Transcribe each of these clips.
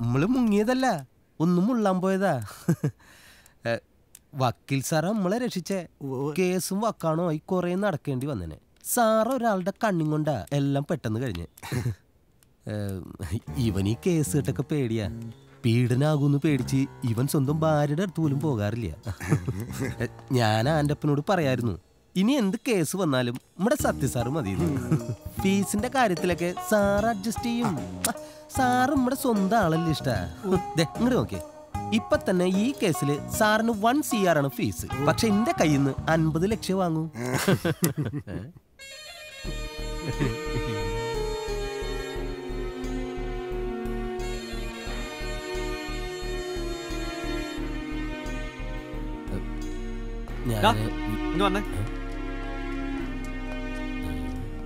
നമ്മൾ മുങ്ങിയതല്ല ഒന്നും ഉള്ളാൻ പോയതാ. വക്കീൽ സാറ നമ്മളെ രക്ഷിച്ചേ. കേസും വക്കാണോ ആയി കുറെ നടക്കേണ്ടി വന്നേനെ. സാറ് ഒരാളുടെ കണ്ണും കൊണ്ടാ എല്ലാം പെട്ടെന്ന് കഴിഞ്ഞ്. ഇവൻ ഈ കേസ് കേട്ടൊക്കെ പേടിയാ. പീഡനാകൂന്ന് പേടിച്ച് ഇവൻ സ്വന്തം ഭാര്യയുടെ അടുത്ത് പോലും പോകാറില്ല. ഞാൻ ആന്റപ്പനോട് പറയായിരുന്നു ഇനി എന്ത് കേസ് വന്നാലും നമ്മുടെ സത്യസാറ് മതി ഫീസിന്റെ കാര്യത്തിലൊക്കെ സാർ അഡ്ജസ്റ്റ് ചെയ്യും. സാർ സാറ് നമ്മുടെ സ്വന്തം ആളല്ലേ ഇഷ്ട. ഇങ്ങോട്ട് നോക്കിയേ. ഇപ്പൊ തന്നെ ഈ കേസിൽ സാറിന് വൺ സി ആർ ആണ് ഫീസ്. പക്ഷെ എന്റെ കയ്യിൽ നിന്ന് അൻപത് ലക്ഷം വാങ്ങും. ഏ?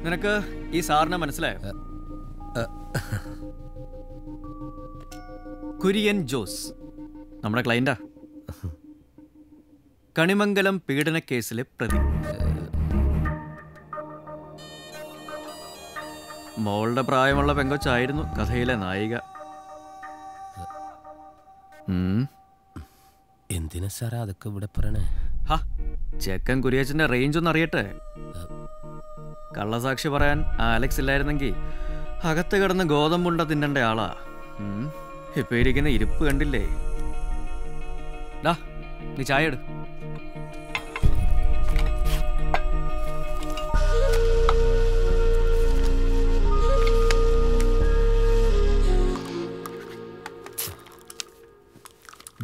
നിനക്ക് ഈ സാറിനെ മനസ്സിലായോ? കുര്യൻ ജോസ് നമ്മുടെ ക്ലയന്റാ കണിമംഗലം പീഡന കേസിലെ പ്രതി. മോളുടെ പ്രായമുള്ള പെങ്കൊച്ചായിരുന്നു കഥയിലെ നായിക. എന്തിനാ സാറേ അതൊക്കെ ഇവിടെ പറയണേ? ചെക്കൻ കുരിയച്ചന്റെ റേഞ്ച് ഒന്ന് അറിയട്ടെ? കള്ളസാക്ഷി പറയാൻ ആലക്സ് ഇല്ലായിരുന്നെങ്കിൽ അകത്ത് കിടന്ന് ഗോതമ്പുണ്ട തിന്നണ്ട ആളാ. ഇപ്പൊ ഇരിക്കുന്ന ഇരിപ്പ് കണ്ടില്ലേ? ഡാ നീ ചായ എടു.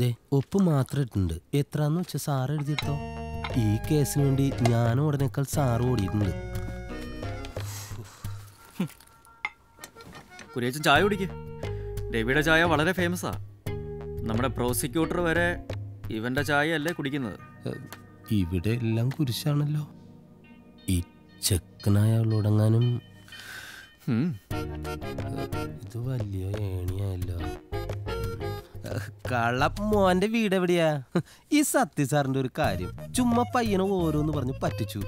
ദേ ഒപ്പ് മാത്രം ഇട്ടുണ്ട് എത്രാന്ന് വെച്ചാൽ സാറ് എഴുതിയിട്ടോ? ഈ കേസിന് വേണ്ടി ഞാൻ ഉടനേക്കാൾ സാറ് ഓടിയിട്ടുണ്ട്. കുരിയച്ചൻ ചായ കുടിക്ക്. രവിയുടെ ചായ വളരെ ഫേമസാ. നമ്മുടെ പ്രോസിക്യൂട്ടർ വരെ ഇവന്റെ ചായ അല്ലേ കുടിക്കുന്നത്. ഇവിടെ എല്ലാം കുരിശാണല്ലോ. ഈ ചെക്കനായവളോടെങ്ങാനും ഉടങ്ങാനും ഇത് വലിയ ഏണിയായല്ലോ. കള്ള മോന്റെ വീട് എവിടെയാ? ഈ സത്യ സാറിന്റെ ഒരു കാര്യം ചുമ്മാ പയ്യനെ ഓരോന്ന് പറഞ്ഞു പറ്റിച്ചു.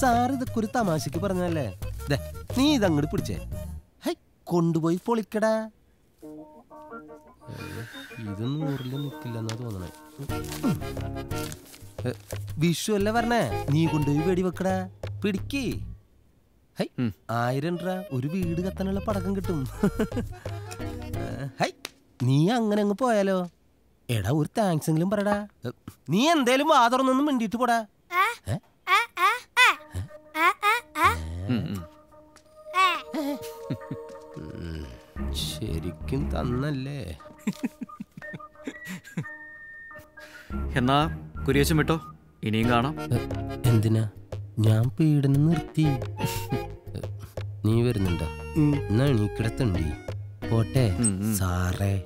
സാർ ഇതൊക്കെ ഒരു തമാശക്ക് പറഞ്ഞല്ലേ നീ ഇതങ്ങോട്ട് പിടിച്ചേ. കൊണ്ടുപോയി പൊളിക്കടാ. ഇത് നൂറിൽ നിക്കില്ലെന്നാ തോന്നണേ. വിഷു അല്ലേ പറഞ്ഞേ നീ കൊണ്ടുപോയി വെടി വെക്കടാ. പിടിക്ക്. ഹൈ. ആയിരം രൂപ ഒരു വീട് കത്താനുള്ള പടക്കം കിട്ടും. ഹൈ നീ അങ്ങനെ അങ്ങ് പോയാലോ? എടാ ഒരു താങ്ക്സ് എങ്കിലും പറടാ. നീ എന്തേലും വാതുറന്നൊന്നും മിണ്ടിട്ട് പോടാ. ഏ? ശരിക്കും തന്നല്ലേ? എന്നാ കുരിയച്ചൻ വിട്ടോ? ഇനിയും കാണാം. എന്തിനാ? ഞാൻ പീഡനം നിർത്തി. നീ വരുന്നുണ്ടോ? എന്നാ കിടത്തണ്ടി പോട്ടെ. സാറേ.